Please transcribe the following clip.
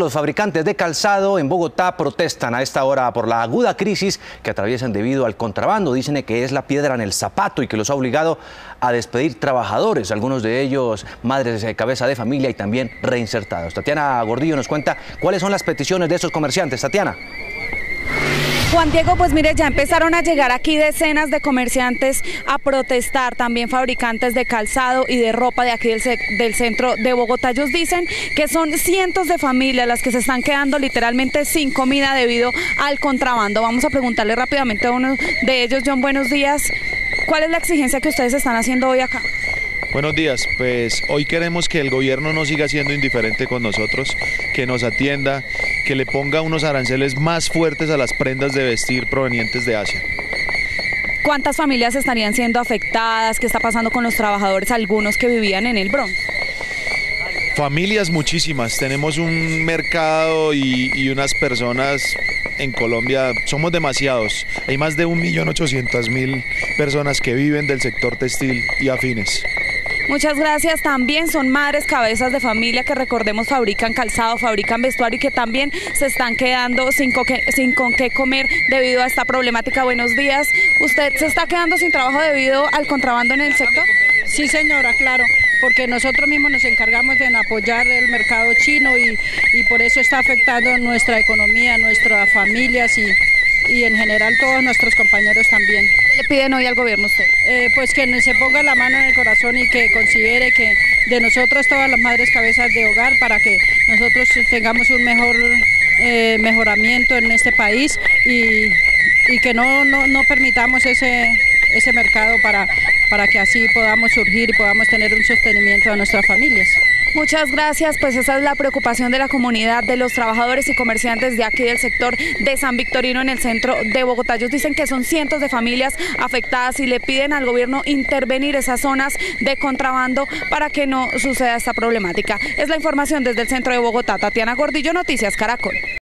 Los fabricantes de calzado en Bogotá protestan a esta hora por la aguda crisis que atraviesan debido al contrabando. Dicen que es la piedra en el zapato y que los ha obligado a despedir trabajadores, algunos de ellos madres de cabeza de familia y también reinsertados. Tatiana Gordillo nos cuenta cuáles son las peticiones de estos comerciantes. Tatiana. Juan Diego, pues mire, ya empezaron a llegar aquí decenas de comerciantes a protestar, también fabricantes de calzado y de ropa de aquí del, centro de Bogotá. Ellos dicen que son cientos de familias las que se están quedando literalmente sin comida debido al contrabando. Vamos a preguntarle rápidamente a uno de ellos, John, buenos días. ¿Cuál es la exigencia que ustedes están haciendo hoy acá? Buenos días, pues hoy queremos que el gobierno no siga siendo indiferente con nosotros, que nos atienda, que le ponga unos aranceles más fuertes a las prendas de vestir provenientes de Asia. ¿Cuántas familias estarían siendo afectadas? ¿Qué está pasando con los trabajadores, algunos que vivían en el Bronx? Familias muchísimas, tenemos un mercado y, y unas personas en Colombia, somos demasiados, hay más de 1.800.000 personas que viven del sector textil y afines. Muchas gracias. También son madres cabezas de familia que recordemos fabrican calzado, fabrican vestuario y que también se están quedando sin, sin con qué comer debido a esta problemática. Buenos días. ¿Usted se está quedando sin trabajo debido al contrabando en el sector? Sí, señora, claro, porque nosotros mismos nos encargamos de apoyar el mercado chino y, y por eso está afectando nuestra economía, nuestras familias y, y en general todos nuestros compañeros también. ¿Qué le piden hoy al gobierno usted? Eh, pues que se ponga la mano en el corazón y que considere que de nosotros todas las madres cabezas de hogar para que nosotros tengamos un mejor eh, mejoramiento en este país y, y que no, no, no permitamos ese, ese mercado para, para que así podamos surgir y podamos tener un sostenimiento a nuestras familias. Muchas gracias, pues esa es la preocupación de la comunidad, de los trabajadores y comerciantes de aquí del sector de San Victorino en el centro de Bogotá. Ellos dicen que son cientos de familias afectadas y le piden al gobierno intervenir esas zonas de contrabando para que no suceda esta problemática. Es la información desde el centro de Bogotá. Tatiana Gordillo, Noticias Caracol.